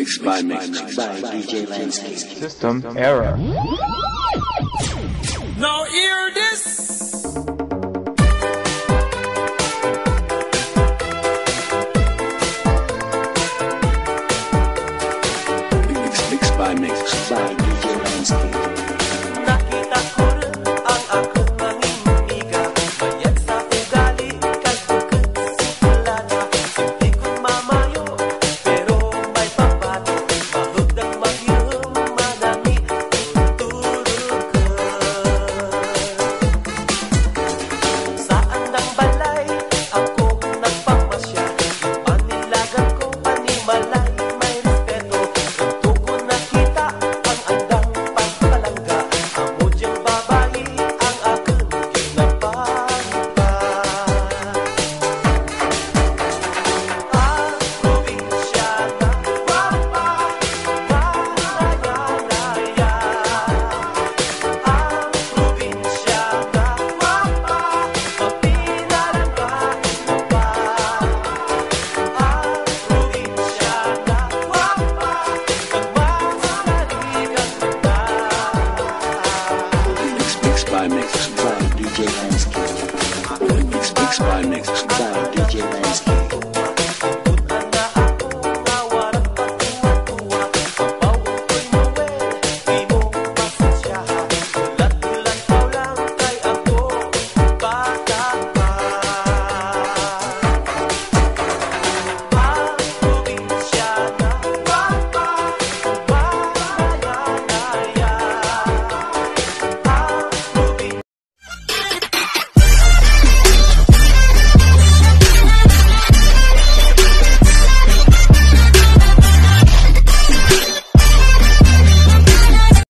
Mix by, Mix. by, DJ System error. Now hear this! Mix by, Mix. by DJ DJ Landscape. Mix, mix by mix.